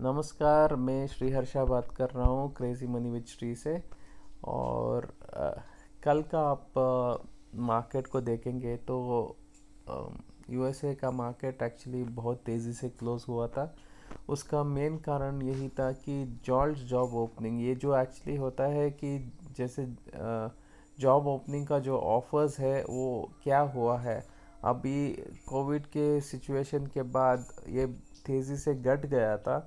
नमस्कार मैं श्री हर्षा बात कर रहा हूँ क्रेज़ी मनी विच श्री से। और अ, कल का आप आ, मार्केट को देखेंगे तो यूएसए का मार्केट एक्चुअली बहुत तेज़ी से क्लोज हुआ था। उसका मेन कारण यही था कि जॉल्ट जॉब ओपनिंग ये जो एक्चुअली होता है कि जैसे जॉब ओपनिंग का जो ऑफर्स है वो क्या हुआ है? अभी कोविड के सिचुएशन के बाद ये तेज़ी से घट गया था।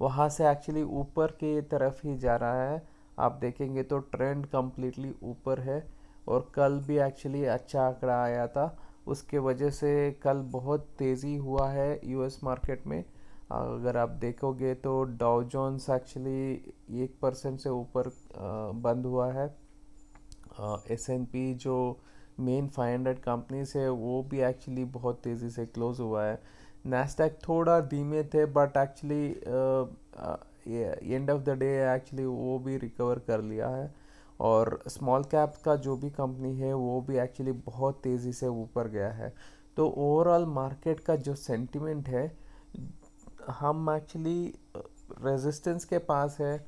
वहाँ से एक्चुअली ऊपर के तरफ़ ही जा रहा है। आप देखेंगे तो ट्रेंड कम्प्लीटली ऊपर है और कल भी एक्चुअली अच्छा आंकड़ा आया था। उसके वजह से कल बहुत तेज़ी हुआ है यूएस मार्केट में। अगर आप देखोगे तो डाउ जोन्स एक्चुअली एक परसेंट से ऊपर बंद हुआ है। एस एन पी जो मेन 500 कंपनीज़ है, वो भी एक्चुअली बहुत तेज़ी से क्लोज हुआ है। नेस्टैक थोड़ा धीमे थे but actually end of the day actually वो भी रिकवर कर लिया है। और स्मॉल कैप का जो भी कंपनी है, वो भी एक्चुअली बहुत तेज़ी से ऊपर गया है। तो ओवरऑल मार्केट का जो सेंटिमेंट है, हम एक्चुअली रेजिस्टेंस के पास है।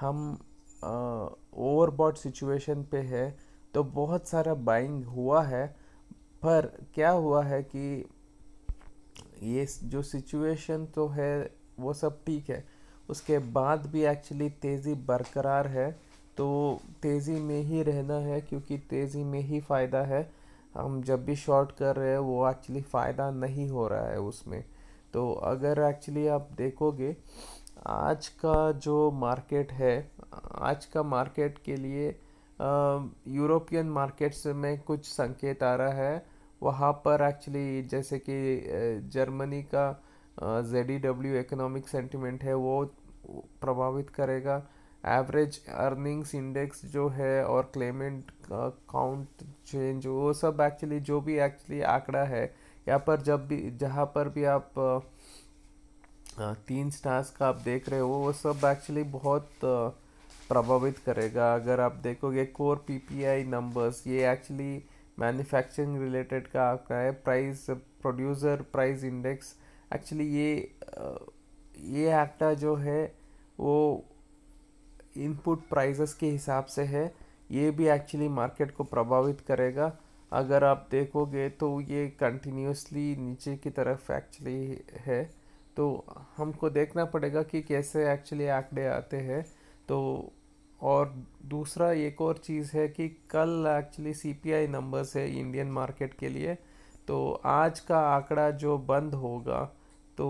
हम ओवरबॉट सिचुएशन पे है। तो बहुत सारा बाइंग हुआ है। पर क्या हुआ है कि ये जो सिचुएशन तो है, वो सब ठीक है। उसके बाद भी एक्चुअली तेज़ी बरकरार है तो तेज़ी में ही रहना है, क्योंकि तेज़ी में ही फ़ायदा है। हम जब भी शॉर्ट कर रहे हैं, वो एक्चुअली फ़ायदा नहीं हो रहा है उसमें। तो अगर एक्चुअली आप देखोगे, आज का जो मार्केट है, आज का मार्केट के लिए यूरोपियन मार्केट्स में कुछ संकेत आ रहा है। वहाँ पर एक्चुअली जैसे कि जर्मनी का जेड डब्ल्यू इकोनॉमिक सेंटिमेंट है, वो प्रभावित करेगा। एवरेज अर्निंग्स इंडेक्स जो है और क्लेमेंट काउंट चेंज वो सब एक्चुअली जो भी एक्चुअली आंकड़ा है, यहाँ पर जब भी, जहाँ पर भी आप तीन स्टार्स का आप देख रहे हो, वो सब एक्चुअली बहुत प्रभावित करेगा। अगर आप देखोगे कोर पीपीआई नंबर्स ये एक्चुअली मैन्युफैक्चरिंग रिलेटेड का आपका है price producer price index actually ये ये आंकड़ा जो है, वो इनपुट प्राइसेस के हिसाब से है. ये भी एक्चुअली मार्केट को प्रभावित करेगा. अगर आप देखोगे तो ये कंटिन्यूसली नीचे की तरफ़ एक्चुअली है. तो हमको देखना पड़ेगा कि कैसे एक्चुअली आंकड़े आते हैं. तो दूसरा एक और चीज़ है कि कल एक्चुअली सीपीआई नंबर्स है इंडियन मार्केट के लिए तो आज का आंकड़ा जो बंद होगा तो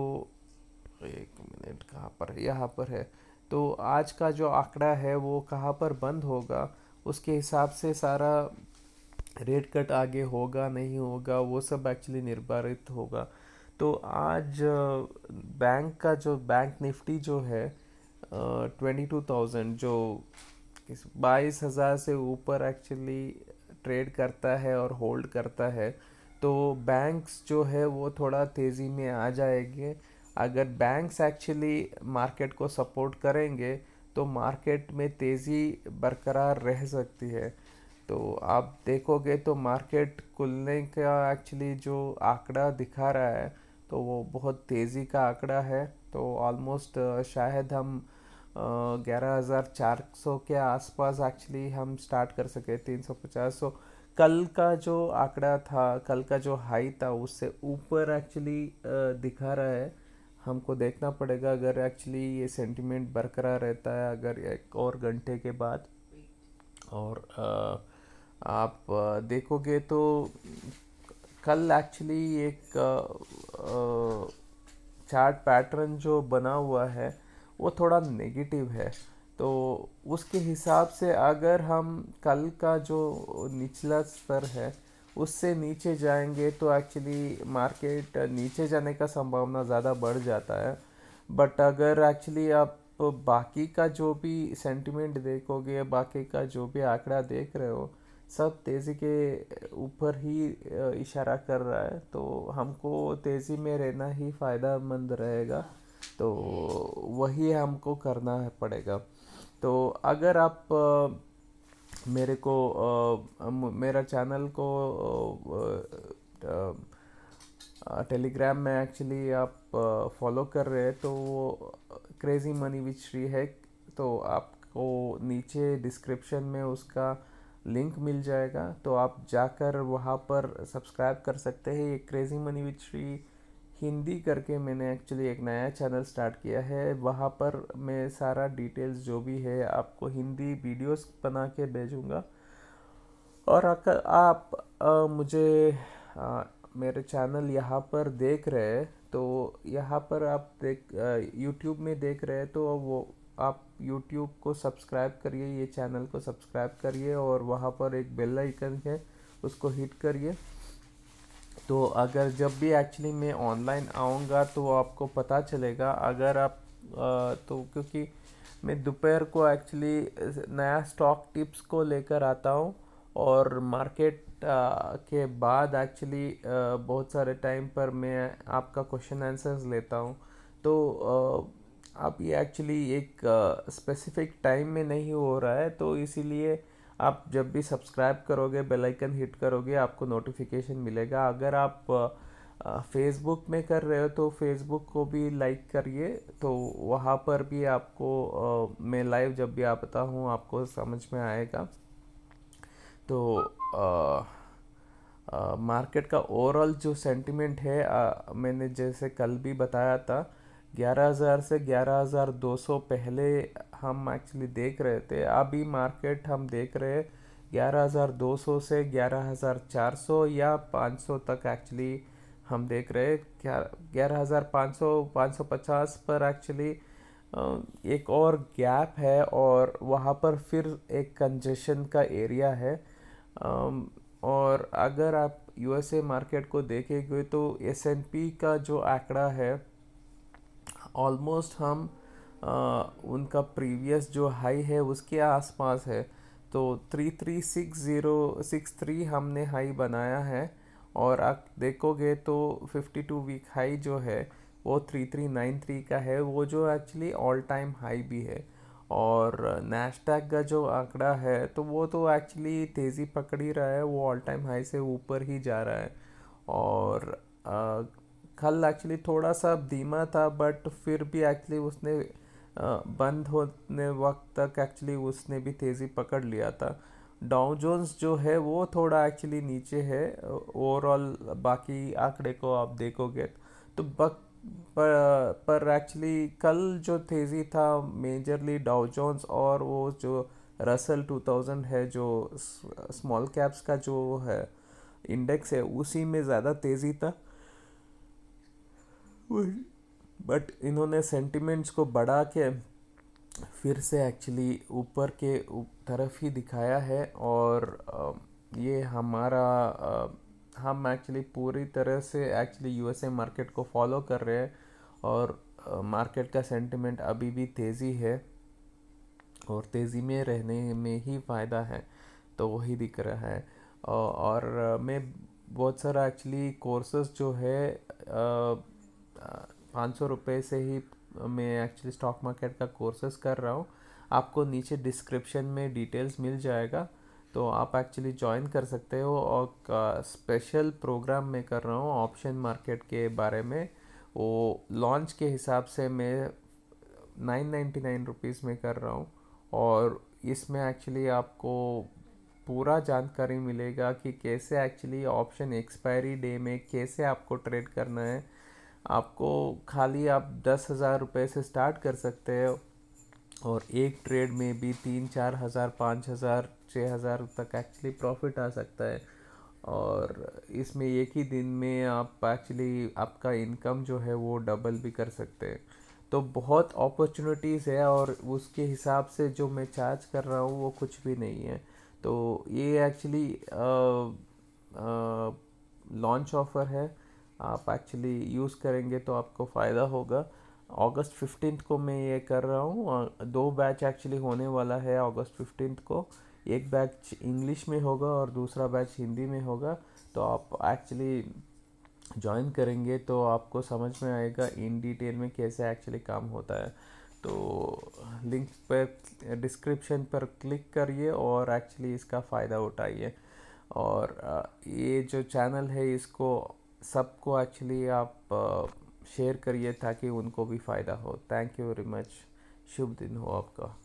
एक मिनट कहाँ पर यहाँ पर है। तो आज का जो आंकड़ा है वो कहाँ पर बंद होगा, उसके हिसाब से सारा रेट कट आगे होगा, नहीं होगा, वो सब एक्चुअली निर्धारित होगा। तो आज बैंक का जो बैंक निफ्टी जो है ट्वेंटी टू थाउज़ेंड जो बाईस हज़ार से ऊपर एक्चुअली ट्रेड करता है और होल्ड करता है तो बैंक्स जो है वो थोड़ा तेज़ी में आ जाएँगे। अगर बैंक्स एक्चुअली मार्केट को सपोर्ट करेंगे तो मार्केट में तेज़ी बरकरार रह सकती है। तो आप देखोगे तो मार्केट खुलने का एक्चुअली जो आंकड़ा दिखा रहा है तो वो बहुत तेज़ी का आंकड़ा है। तो ऑलमोस्ट शायद हम ग्यारह हज़ार चार सौ के आसपास एक्चुअली हम स्टार्ट कर सके, तीन सौ पचास सौ। कल का जो आंकड़ा था, कल का जो हाई था, उससे ऊपर एक्चुअली दिखा रहा है। हमको देखना पड़ेगा अगर एक्चुअली ये सेंटिमेंट बरकरार रहता है अगर एक और घंटे के बाद। और आप देखोगे तो कल एक्चुअली एक चार्ट पैटर्न जो बना हुआ है वो थोड़ा नेगेटिव है। तो उसके हिसाब से अगर हम कल का जो निचला स्तर है, उससे नीचे जाएँगे तो एक्चुअली मार्केट नीचे जाने का संभावना ज़्यादा बढ़ जाता है। बट अगर एक्चुअली आप बाकी का जो भी सेंटिमेंट देखोगे, बाकी का जो भी आंकड़ा देख रहे हो, सब तेज़ी के ऊपर ही इशारा कर रहा है तो हमको तेज़ी में रहना ही फ़ायदा मंद रहेगा। तो वही हमको करना है पड़ेगा। तो अगर आप मेरे को मेरा चैनल को टेलीग्राम में एक्चुअली आप फॉलो कर रहे हैं तो वो क्रेजी मनी विच श्री है। तो आपको नीचे डिस्क्रिप्शन में उसका लिंक मिल जाएगा। तो आप जाकर वहाँ पर सब्सक्राइब कर सकते हैं। ये crazy money which Shri Hindi करके मैंने एक्चुअली एक नया चैनल स्टार्ट किया है। वहाँ पर मैं सारा डिटेल्स जो भी है आपको हिंदी वीडियोस बना के भेजूँगा। और अगर आप आ, मुझे आ, मेरे चैनल यहाँ पर देख रहे हैं तो यहाँ पर आप देख यूट्यूब में देख रहे हैं तो वो आप यूट्यूब को सब्सक्राइब करिए ये चैनल को सब्सक्राइब करिए और वहाँ पर एक बेल आइकन है उसको हिट करिए। तो अगर जब भी एक्चुअली मैं ऑनलाइन आऊँगा तो आपको पता चलेगा। अगर आप आ, तो क्योंकि मैं दोपहर को एक्चुअली नया स्टॉक टिप्स को लेकर आता हूँ और मार्केट के बाद एक्चुअली बहुत सारे टाइम पर मैं आपका क्वेश्चन आंसर्स लेता हूँ। तो अब ये एक्चुअली एक स्पेसिफिक टाइम में नहीं हो रहा है तो इसीलिए आप जब भी सब्सक्राइब करोगे बेल आइकन हिट करोगे आपको नोटिफिकेशन मिलेगा। अगर आप फेसबुक में कर रहे हो तो फेसबुक को भी लाइक करिए। तो वहाँ पर भी आपको आ, मैं लाइव जब भी आता हूँ आपको समझ में आएगा। तो मार्केट का ओवरऑल जो सेंटिमेंट है आ, मैंने जैसे कल भी बताया था 11,000 से 11,200 पहले हम एक्चुअली देख रहे थे। अभी मार्केट हम देख रहे हैं 11,200 से 11,400 या 500 तक एक्चुअली हम देख रहे ग्यारह हज़ार पाँच सौ पाँच सौ पचास पर एक्चुअली एक और गैप है और वहाँ पर फिर एक कंजेशन का एरिया है। और अगर आप यूएसए मार्केट को देखेंगे तो एस एन पी का जो आंकड़ा है ऑलमोस्ट हम उनका प्रीवियस जो हाई है उसके आसपास है। तो three three six zero six three हमने हाई बनाया है और आप देखोगे तो फिफ्टी टू वीक हाई जो है वो थ्री थ्री नाइन थ्री का है। वो जो एक्चुअली ऑल टाइम हाई भी है। और नैशटैग का जो आंकड़ा है तो वो तो एक्चुअली तेज़ी पकड़ ही रहा है वो ऑल टाइम हाई से ऊपर ही जा रहा है। और आ, कल एक्चुअली थोड़ा सा धीमा था बट फिर भी एक्चुअली उसने बंद होने वक्त तक एक्चुअली उसने भी तेज़ी पकड़ लिया था। डाउ जोन्स जो है, वो थोड़ा एक्चुअली नीचे है। ओवरऑल बाकी आंकड़े को आप देखोगे तो बक, पर पर एक्चुअली कल जो तेज़ी था मेजरली डाउ जोन्स और वो जो रसल 2000 है, जो स्मॉल कैप्स का जो है इंडेक्स है, उसी में ज़्यादा तेज़ी था। बट इन्होंने सेंटिमेंट्स को बढ़ा के फिर से एक्चुअली ऊपर के तरफ़ ही दिखाया है और ये हमारा हम एक्चुअली पूरी तरह से एक्चुअली यूएसए मार्केट को फॉलो कर रहे हैं और मार्केट का सेंटिमेंट अभी भी तेज़ी है और तेज़ी में रहने में ही फ़ायदा है तो वही दिख रहा है। और मैं बहुत सारा एक्चुअली कोर्सेस जो है पाँच सौ रुपये से ही मैं एक्चुअली स्टॉक मार्केट का कोर्सेस कर रहा हूँ। आपको नीचे डिस्क्रिप्शन में डिटेल्स मिल जाएगा तो आप एक्चुअली ज्वाइन कर सकते हो और स्पेशल प्रोग्राम में कर रहा हूँ ऑप्शन मार्केट के बारे में। वो लॉन्च के हिसाब से मैं नाइन नाइन्टी नाइन रुपीज़ में कर रहा हूँ और इसमें एक्चुअली आपको पूरा जानकारी मिलेगा कि कैसे एक्चुअली ऑप्शन एक्सपायरी डे में कैसे आपको ट्रेड करना है। आपको खाली आप दस हज़ार रुपये से स्टार्ट कर सकते हो और एक ट्रेड में भी तीन, चार हज़ार, पाँच हज़ार छः हज़ार तक एक्चुअली प्रॉफिट आ सकता है। और इसमें एक ही दिन में आप एक्चुअली आपका इनकम जो है वो डबल भी कर सकते हैं। तो बहुत अपॉर्चुनिटीज़ है और उसके हिसाब से जो मैं चार्ज कर रहा हूँ वो कुछ भी नहीं है। तो ये एक्चुअली लॉन्च ऑफ़र है। आप एक्चुअली यूज़ करेंगे तो आपको फ़ायदा होगा। अगस्त फिफ्टीन को मैं ये कर रहा हूँ दो बैच एक्चुअली होने वाला है अगस्त फिफ्टीन को। एक बैच इंग्लिश में होगा और दूसरा बैच हिंदी में होगा। तो आप एक्चुअली ज्वाइन करेंगे तो आपको समझ में आएगा इन डिटेल में कैसे एक्चुअली काम होता है। तो लिंक पर डिस्क्रिप्शन पर क्लिक करिए और एक्चुअली इसका फ़ायदा उठाइए। और ये जो चैनल है इसको सबको एक्चुअली आप शेयर करिए ताकि उनको भी फ़ायदा हो। थैंक यू वेरी मच शुभ दिन हो आपका।